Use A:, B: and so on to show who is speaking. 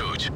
A: суть.